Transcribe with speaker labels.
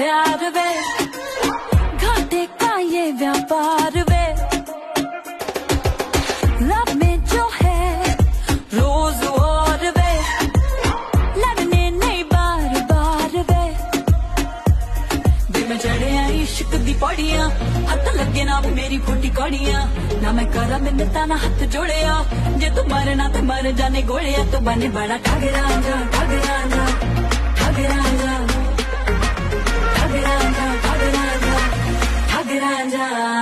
Speaker 1: प्यार वे। घाटे का ये व्यापार वे। हथ लगे ना मेरी फूटी कौड़ियाँ। ना मैं करा मिन्नता ना हथ जोड़िया, जे तू मरना ते मर जाने गोलिया, तू बने बड़ा ठगरा ठगरा ठगरा जा ठगरा जा ठगरा जा